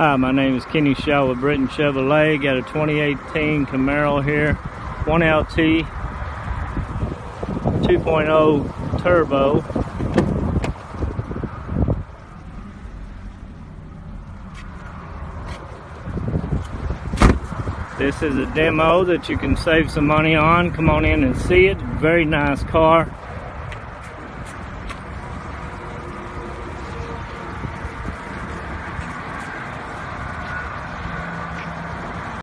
Hi, my name is Kenny Shaw with Britain Chevrolet. Got a 2018 Camaro here, 1LT 2.0 turbo. This is a demo that you can save some money on. Come on in and see it. Very nice car.